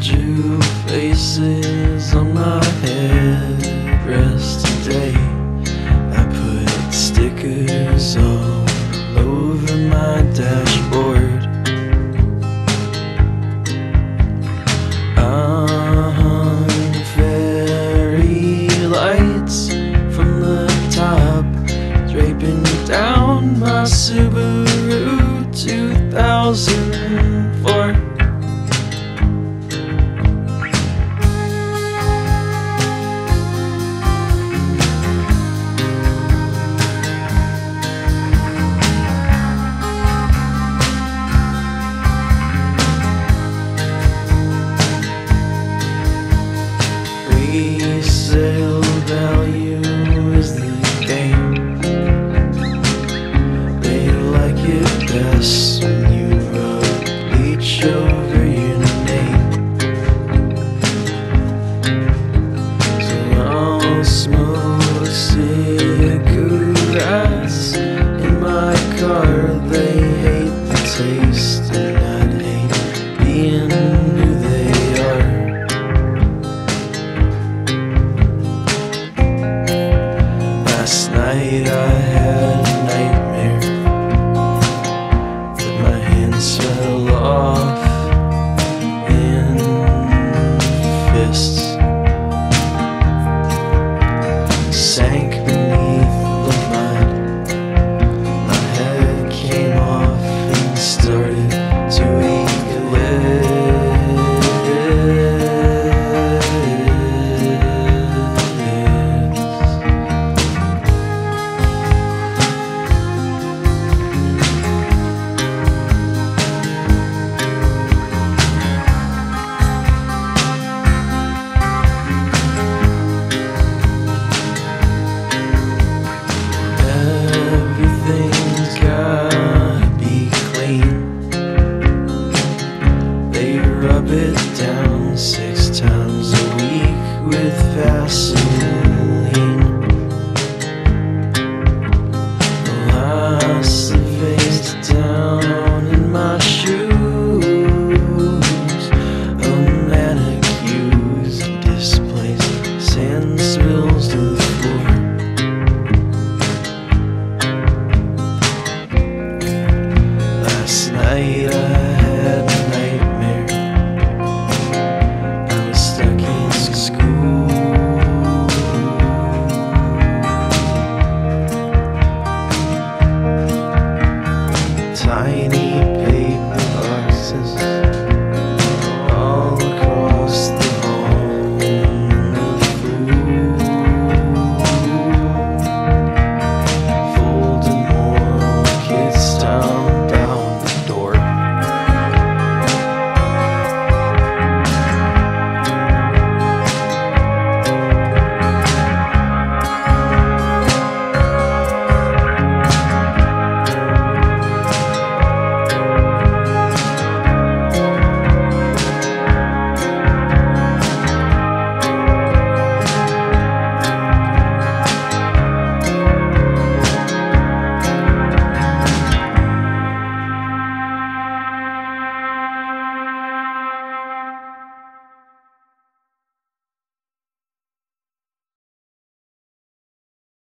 two faces on my headrest today. I put stickers all over my dashboard. I hung fairy lights from the top, draping down my Subaru 2004. resale value is the game. They like it best. tiny